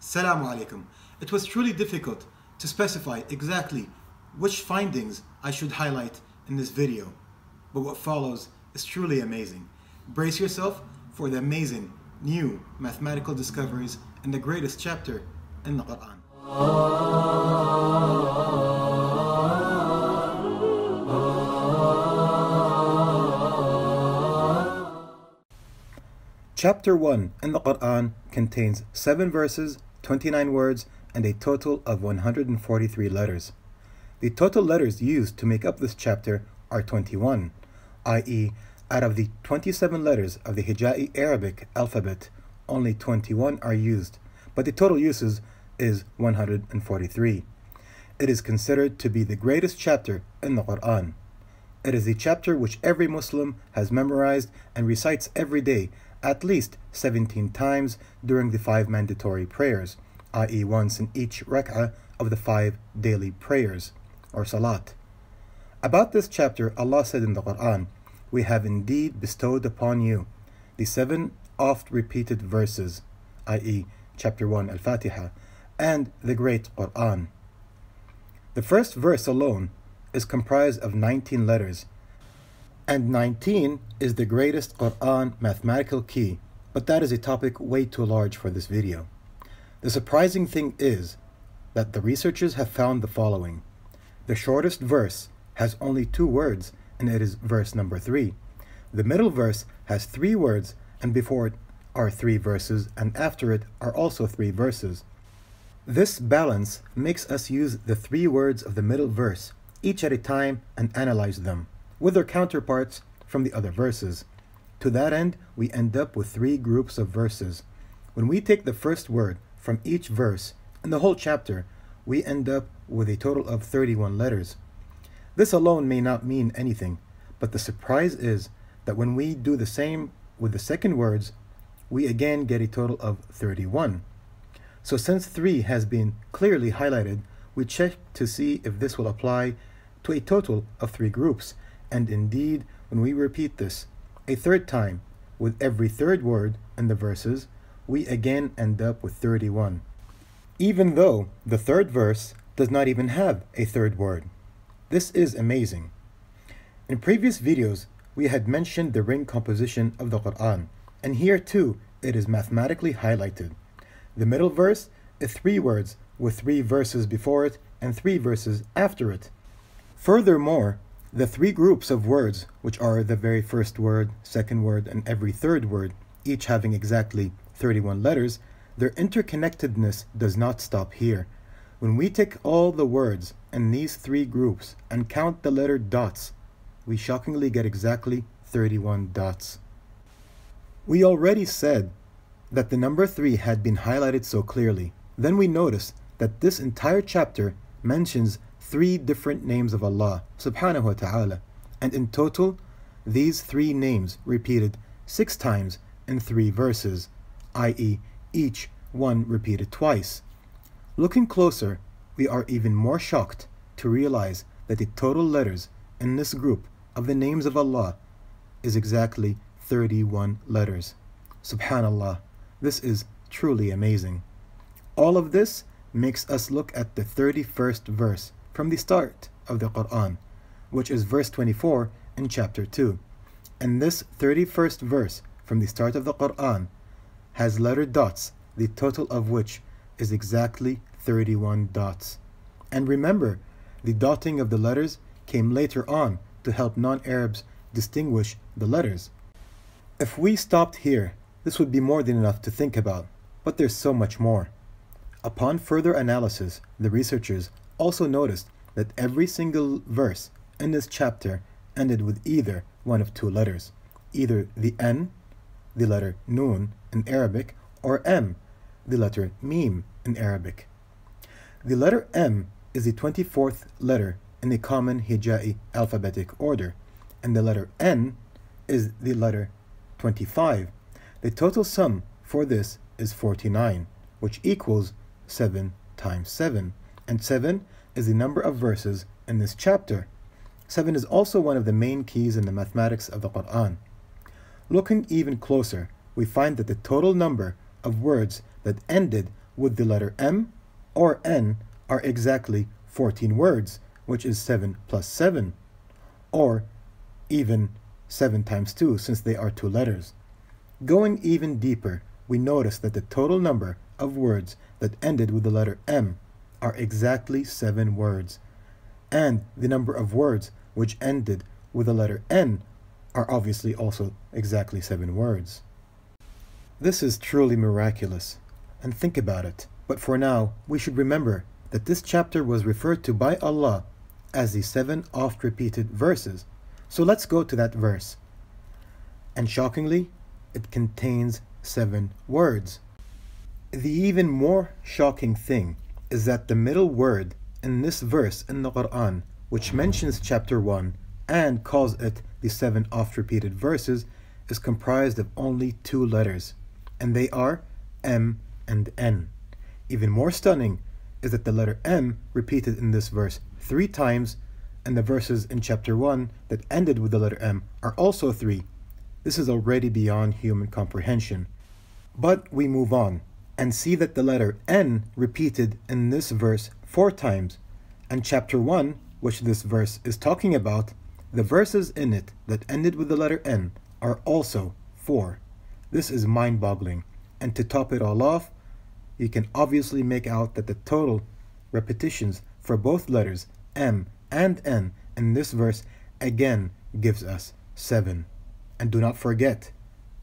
Salamu alaikum. It was truly difficult to specify exactly which findings I should highlight in this video, but what follows is truly amazing. Brace yourself for the amazing new mathematical discoveries in the greatest chapter in the Quran. Chapter 1 in the Quran contains 7 verses, 29 words, and a total of 143 letters. The total letters used to make up this chapter are 21, i.e., out of the 27 letters of the Hija'i Arabic alphabet, only 21 are used, but the total uses is 143. It is considered to be the greatest chapter in the Quran. It is the chapter which every Muslim has memorized and recites every day at least 17 times during the five mandatory prayers, i.e., once in each rak'ah of the five daily prayers, or salat. About this chapter, Allah said in the Quran, We have indeed bestowed upon you the seven oft repeated verses, i.e., chapter 1 Al Fatiha, and the great Quran. The first verse alone is comprised of 19 letters, and 19 is the greatest Quran mathematical key, but that is a topic way too large for this video. The surprising thing is that the researchers have found the following. The shortest verse has only two words, and it is verse number 3. The middle verse has three words, and before it are three verses, and after it are also three verses. This balance makes us use the three words of the middle verse, each at a time, and analyze them, with their counterparts from the other verses. To that end, we end up with three groups of verses. When we take the first word from each verse in the whole chapter, we end up with a total of 31 letters. This alone may not mean anything, but the surprise is that when we do the same with the second words, we again get a total of 31. So since 3 has been clearly highlighted, we check to see if this will apply to a total of three groups. And indeed, when we repeat this a third time with every third word in the verses, we again end up with 31. Even though the third verse does not even have a third word. This is amazing. In previous videos, we had mentioned the ring composition of the Quran, and here too it is mathematically highlighted. The middle verse is three words with three verses before it and three verses after it. Furthermore, the three groups of words, which are the very first word, second word, and every third word, each having exactly 31 letters, their interconnectedness does not stop here. When we take all the words in these three groups and count the letter dots, we shockingly get exactly 31 dots. We already said that the number 3 had been highlighted so clearly. Then we notice that this entire chapter mentions three different names of Allah subhanahu wa ta'ala, and in total, these three names repeated six times in three verses, i.e., each one repeated twice. Looking closer, we are even more shocked to realize that the total letters in this group of the names of Allah is exactly 31 letters. Subhanallah, this is truly amazing. All of this makes us look at the 31st verse from the start of the Quran, which is verse 24 in chapter 2. And this 31st verse from the start of the Quran has letter dots, the total of which is exactly 31 dots. And remember, the dotting of the letters came later on to help non-Arabs distinguish the letters. If we stopped here, this would be more than enough to think about, but there's so much more. Upon further analysis, the researchers also noticed that every single verse in this chapter ended with either one of two letters, either the N, the letter Nun in Arabic, or M, the letter Mim in Arabic. The letter M is the 24th letter in the common Hija'i alphabetic order, and the letter N is the letter 25. The total sum for this is 49, which equals 7 times 7, and 7 is the number of verses in this chapter. 7 is also one of the main keys in the mathematics of the Quran. Looking even closer, we find that the total number of words that ended with the letter M or N are exactly 14 words, which is 7 plus 7, or even 7 times 2 since they are two letters. Going even deeper, we notice that the total number of words that ended with the letter M are exactly 7 words, and the number of words which ended with the letter N are obviously also exactly 7 words. This is truly miraculous, and think about it. But for now, we should remember that this chapter was referred to by Allah as the seven oft repeated verses. So let's go to that verse. And shockingly, it contains seven words. The even more shocking thing is that the middle word in this verse in the Quran, which mentions chapter 1 and calls it the seven oft repeated verses, is comprised of only two letters, and they are M and N. Even more stunning is that the letter M repeated in this verse three times, and the verses in chapter 1 that ended with the letter M are also three. This is already beyond human comprehension. But we move on and see that the letter N repeated in this verse four times, and chapter 1, which this verse is talking about, the verses in it that ended with the letter N are also four. This is mind boggling. And to top it all off, you can obviously make out that the total repetitions for both letters M and N in this verse again gives us 7. And do not forget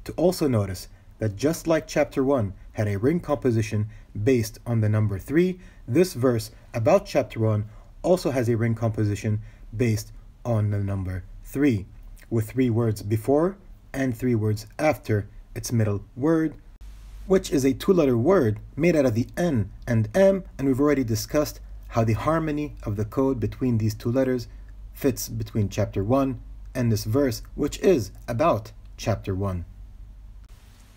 to also notice that just like chapter 1 had a ring composition based on the number 3, this verse about chapter 1 also has a ring composition based on the number 3, with three words before and three words after its middle word, which is a two letter word made out of the N and M, and we've already discussed how the harmony of the code between these two letters fits between chapter 1 and this verse, which is about chapter 1.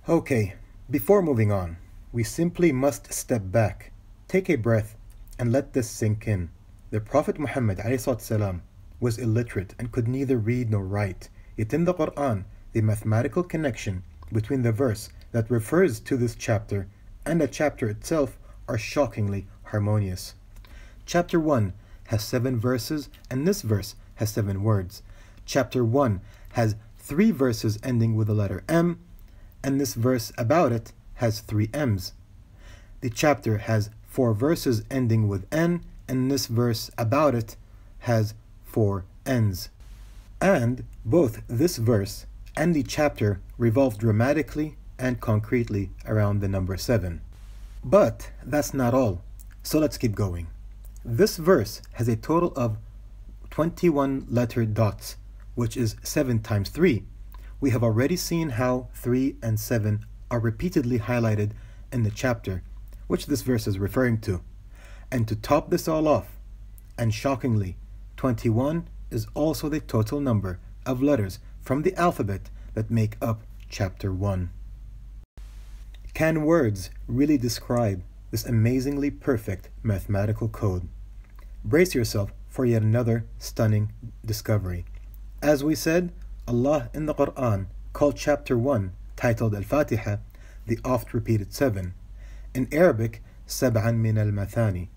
Okay, before moving on, we simply must step back, take a breath, and let this sink in. The Prophet Muhammad والسلام, was illiterate and could neither read nor write, yet in the Quran, the mathematical connection between the verse that refers to this chapter and the chapter itself are shockingly harmonious. Chapter 1 has seven verses, and this verse has seven words. Chapter 1 has three verses ending with the letter M, and this verse about it has three M's. The chapter has four verses ending with N, and this verse about it has four N's. And both this verse and the chapter revolve dramatically and concretely around the number 7. But that's not all, so let's keep going. This verse has a total of 21 letter dots, which is 7 times 3, we have already seen how 3 and 7 are repeatedly highlighted in the chapter, which this verse is referring to. And to top this all off, and shockingly, 21 is also the total number of letters from the alphabet that make up chapter 1. Can words really describe this amazingly perfect mathematical code? Brace yourself for yet another stunning discovery. As we said, Allah in the Quran called chapter 1, titled Al Fatiha, the oft repeated seven. In Arabic, Sab'an min al Mathani.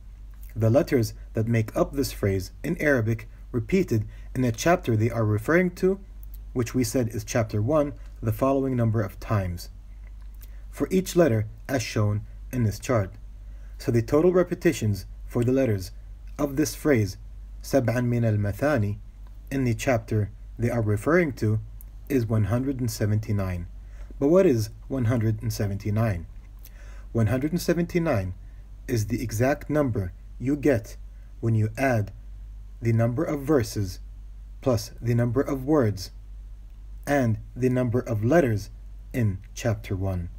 The letters that make up this phrase in Arabic repeated in the chapter they are referring to, which we said is chapter 1, the following number of times. For each letter as shown in this chart. So the total repetitions for the letters of this phrase, Sab'an min al Mathani, in the chapter they are referring to is 179. But what is 179? 179 is the exact number you get when you add the number of verses plus the number of words and the number of letters in chapter 1.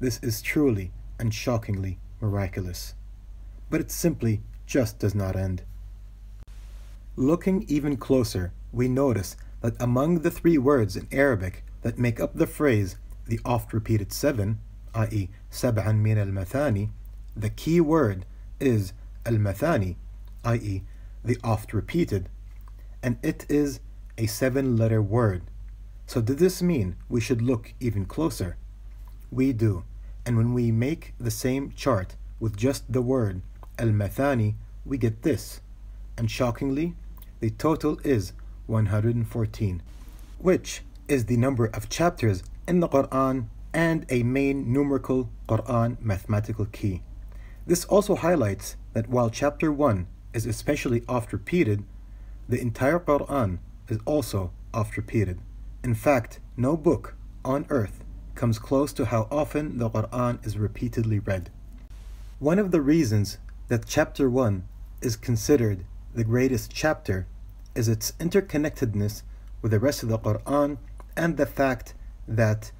This is truly and shockingly miraculous. But it simply just does not end. Looking even closer, we notice that among the three words in Arabic that make up the phrase the oft repeated seven, i.e., sab'an min al mathani, the key word is al mathani, i.e., the oft repeated, and it is a seven letter word. So, does this mean we should look even closer? We do, and when we make the same chart with just the word al-mathani, we get this. And shockingly, the total is 114, which is the number of chapters in the Quran and a main numerical Quran mathematical key. This also highlights that while chapter 1 is especially oft repeated, the entire Quran is also oft repeated. In fact, no book on earth comes close to how often the Quran is repeatedly read. One of the reasons that chapter 1 is considered the greatest chapter is its interconnectedness with the rest of the Quran and the fact that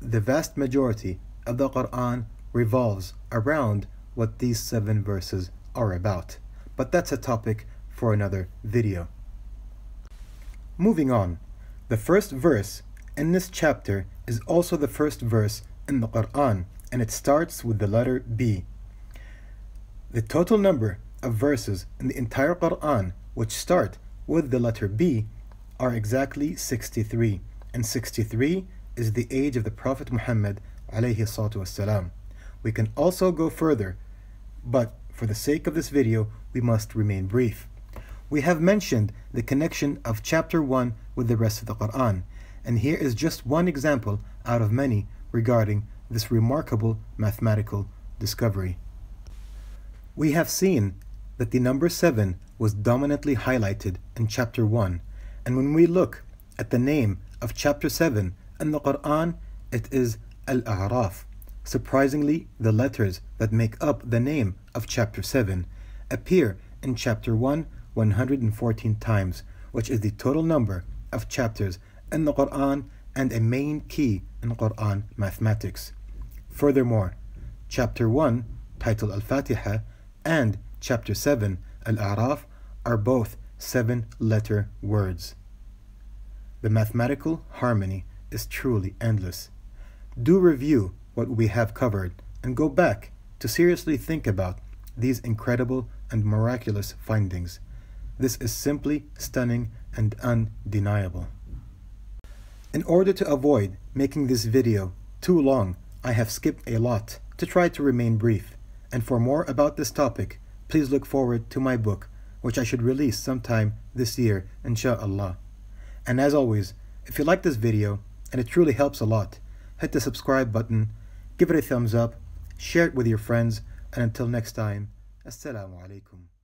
the vast majority of the Quran revolves around what these seven verses are about. But that's a topic for another video. Moving on, the first verse in this chapter is also the first verse in the Quran and it starts with the letter B. The total number of verses in the entire Quran which start with the letter B are exactly 63 and 63 is the age of the Prophet Muhammad We can also go further, but for the sake of this video, we must remain brief. We have mentioned the connection of chapter 1 with the rest of the Quran, and here is just one example out of many regarding this remarkable mathematical discovery. We have seen that the number 7 was dominantly highlighted in chapter 1, and when we look at the name of chapter 7 in the Quran, it is Al-A'raf. Surprisingly, the letters that make up the name of chapter 7 appear in chapter 1 114 times, which is the total number of chapters in the Quran and a main key in Quran mathematics. Furthermore, chapter 1, titled Al-Fatiha, and chapter 7, Al-A'raf, are both seven letter words. The mathematical harmony is truly endless. Do review what we have covered and go back to seriously think about these incredible and miraculous findings. This is simply stunning and undeniable. In order to avoid making this video too long, I have skipped a lot to try to remain brief. And for more about this topic, please look forward to my book, which I should release sometime this year, inshallah. And as always, if you like this video, and it truly helps a lot. Hit the subscribe button, give it a thumbs up, share it with your friends, and until next time, Assalamu alaikum.